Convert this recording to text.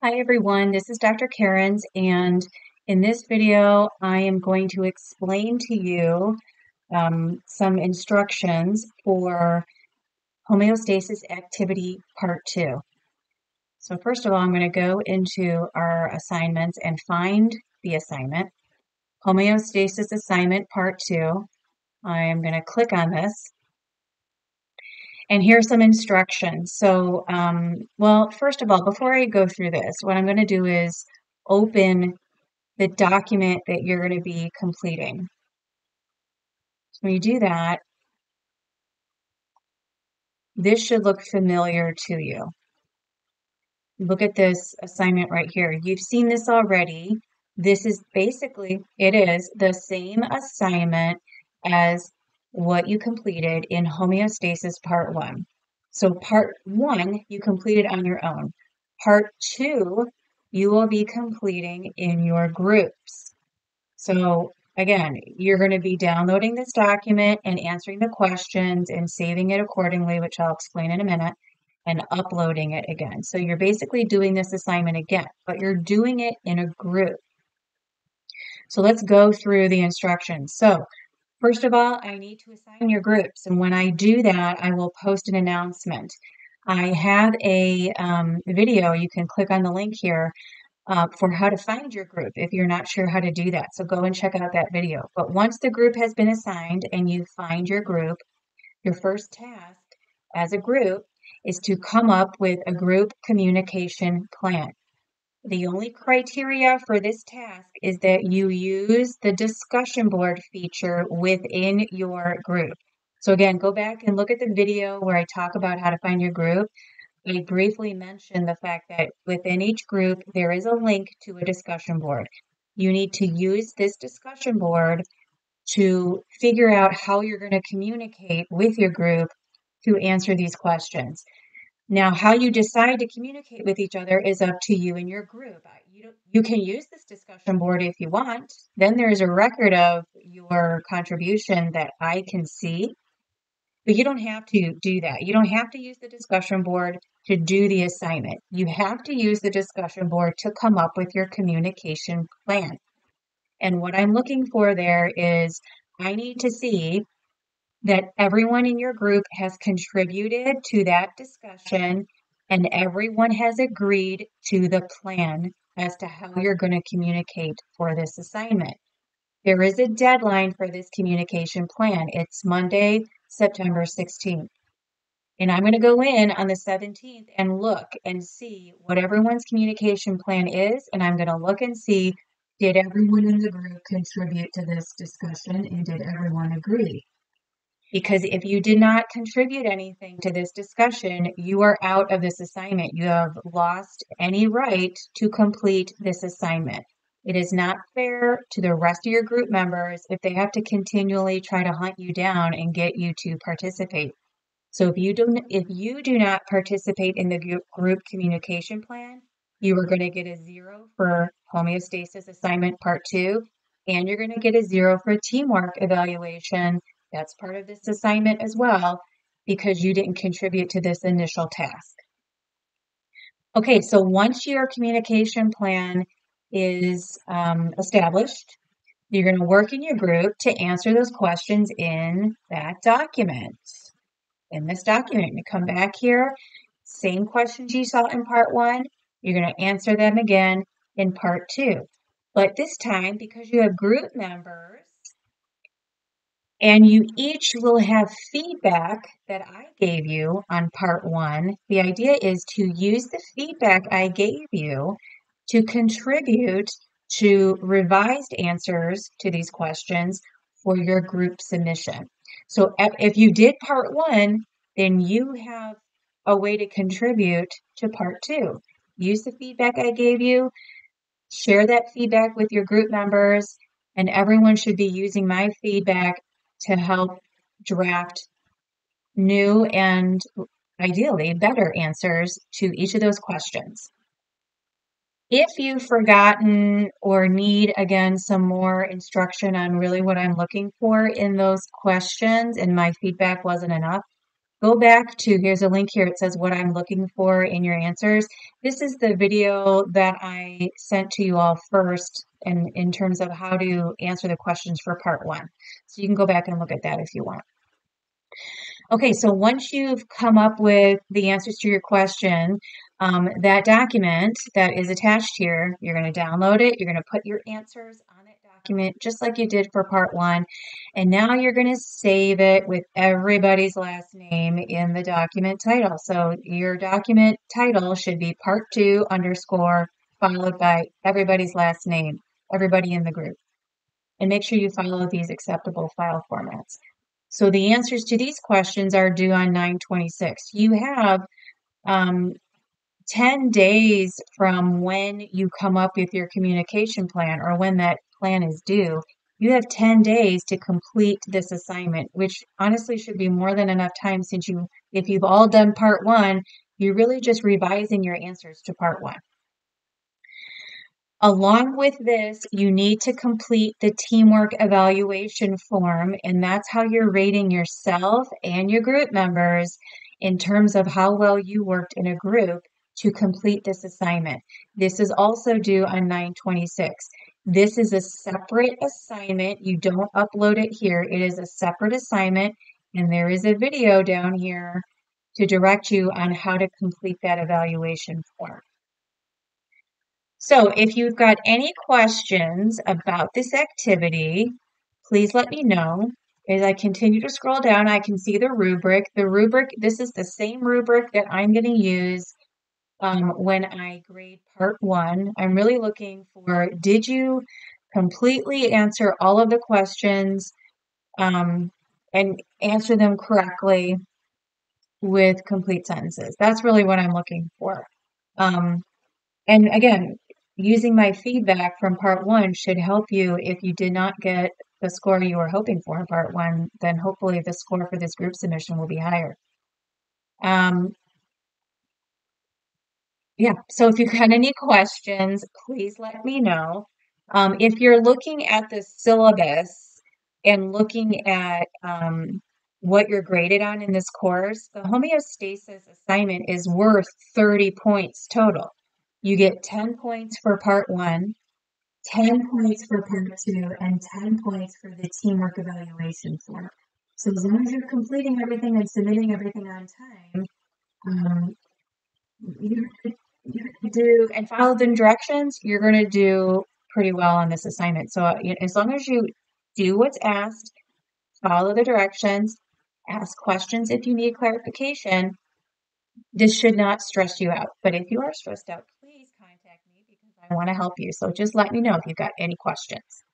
Hi everyone, this is Dr. Kerins and in this video I am going to explain to you um, some instructions for homeostasis activity part 2. So first of all I'm going to go into our assignments and find the assignment. Homeostasis assignment part 2. I am going to click on this and here are some instructions. So, um, well, first of all, before I go through this, what I'm going to do is open the document that you're going to be completing. So when you do that, this should look familiar to you. Look at this assignment right here. You've seen this already. This is basically, it is the same assignment as what you completed in homeostasis part one. So part one, you completed on your own. Part two, you will be completing in your groups. So again, you're going to be downloading this document and answering the questions and saving it accordingly, which I'll explain in a minute, and uploading it again. So you're basically doing this assignment again, but you're doing it in a group. So let's go through the instructions. So First of all, I need to assign your groups. And when I do that, I will post an announcement. I have a um, video, you can click on the link here uh, for how to find your group if you're not sure how to do that. So go and check out that video. But once the group has been assigned and you find your group, your first task as a group is to come up with a group communication plan. The only criteria for this task is that you use the discussion board feature within your group. So again, go back and look at the video where I talk about how to find your group. I briefly mentioned the fact that within each group, there is a link to a discussion board. You need to use this discussion board to figure out how you're going to communicate with your group to answer these questions. Now, how you decide to communicate with each other is up to you and your group. You, you can use this discussion board if you want. Then there's a record of your contribution that I can see. But you don't have to do that. You don't have to use the discussion board to do the assignment. You have to use the discussion board to come up with your communication plan. And what I'm looking for there is I need to see that everyone in your group has contributed to that discussion and everyone has agreed to the plan as to how you're going to communicate for this assignment. There is a deadline for this communication plan. It's Monday, September 16th. And I'm going to go in on the 17th and look and see what everyone's communication plan is. And I'm going to look and see did everyone in the group contribute to this discussion and did everyone agree? Because if you did not contribute anything to this discussion, you are out of this assignment. You have lost any right to complete this assignment. It is not fair to the rest of your group members if they have to continually try to hunt you down and get you to participate. So if you do if you do not participate in the group communication plan, you are going to get a zero for homeostasis assignment part two, and you're going to get a zero for teamwork evaluation that's part of this assignment as well because you didn't contribute to this initial task. Okay, so once your communication plan is um, established, you're going to work in your group to answer those questions in that document. In this document, you come back here, same questions you saw in part one, you're going to answer them again in part two. But this time, because you have group members, and you each will have feedback that I gave you on part one. The idea is to use the feedback I gave you to contribute to revised answers to these questions for your group submission. So if you did part one, then you have a way to contribute to part two. Use the feedback I gave you, share that feedback with your group members, and everyone should be using my feedback to help draft new and ideally better answers to each of those questions. If you've forgotten or need again some more instruction on really what I'm looking for in those questions and my feedback wasn't enough, go back to, here's a link here, it says what I'm looking for in your answers. This is the video that I sent to you all first in, in terms of how to answer the questions for part one. So you can go back and look at that if you want. Okay, so once you've come up with the answers to your question, um, that document that is attached here, you're going to download it, you're going to put your answers on that document just like you did for part one, and now you're going to save it with everybody's last name in the document title. So your document title should be part two underscore followed by everybody's last name, everybody in the group. And make sure you follow these acceptable file formats. So the answers to these questions are due on 926. You have um, 10 days from when you come up with your communication plan or when that plan is due. You have 10 days to complete this assignment, which honestly should be more than enough time since you, if you've all done part one, you're really just revising your answers to part one. Along with this, you need to complete the teamwork evaluation form, and that's how you're rating yourself and your group members in terms of how well you worked in a group to complete this assignment. This is also due on 926. This is a separate assignment. You don't upload it here. It is a separate assignment, and there is a video down here to direct you on how to complete that evaluation form. So if you've got any questions about this activity, please let me know. As I continue to scroll down, I can see the rubric. The rubric, this is the same rubric that I'm going to use um, when I grade part one. I'm really looking for, did you completely answer all of the questions um, and answer them correctly with complete sentences? That's really what I'm looking for. Um, and again, using my feedback from part one should help you if you did not get the score you were hoping for in part one, then hopefully the score for this group submission will be higher. Um, yeah, so if you've got any questions, please let me know. Um, if you're looking at the syllabus and looking at um, what you're graded on in this course, the homeostasis assignment is worth 30 points total. You get 10 points for part one, 10 points for part two, and 10 points for the teamwork evaluation form. So as long as you're completing everything and submitting everything on time, um, do and follow the directions, you're going to do pretty well on this assignment. So uh, as long as you do what's asked, follow the directions, ask questions if you need clarification, this should not stress you out. But if you are stressed out, please contact me because I want to help you. So just let me know if you've got any questions.